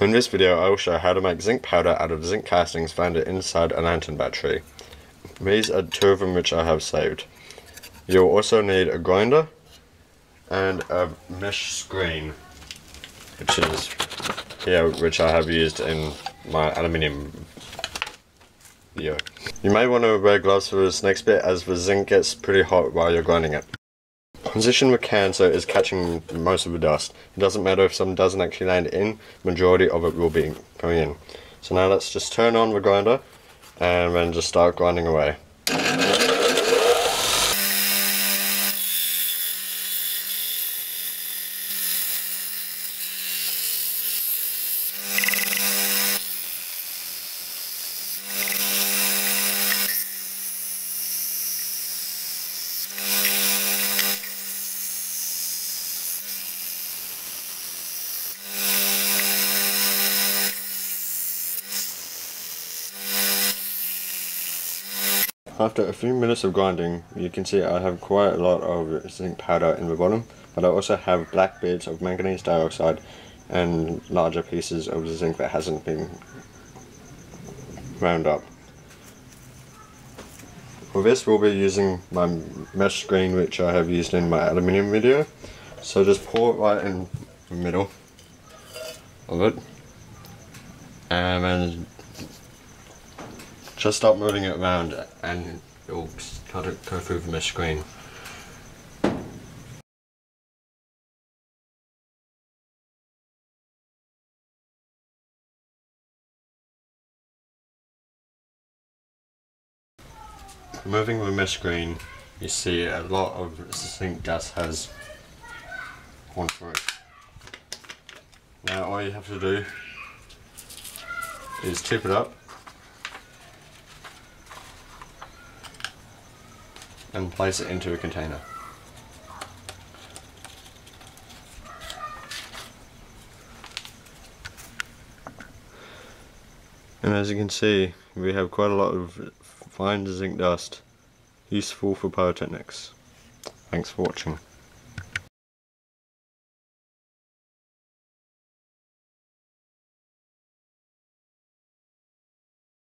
In this video I will show how to make zinc powder out of zinc castings found inside a lantern battery. These are two of them which I have saved. You'll also need a grinder and a mesh screen which is here which I have used in my aluminium video. You may want to wear gloves for this next bit as the zinc gets pretty hot while you're grinding it. Position the can so is catching most of the dust. It doesn't matter if some doesn't actually land in, majority of it will be going in. So now let's just turn on the grinder um, and then just start grinding away. After a few minutes of grinding, you can see I have quite a lot of zinc powder in the bottom, but I also have black bits of manganese dioxide and larger pieces of zinc that hasn't been ground up. For this we'll be using my mesh screen which I have used in my aluminium video. So just pour it right in the middle of it and then just stop moving it around and it will kind of go through the mesh screen. Moving the mesh screen, you see a lot of zinc dust has gone through. Now all you have to do is tip it up and place it into a container. And as you can see, we have quite a lot of fine zinc dust, useful for pyrotechnics. Thanks for watching.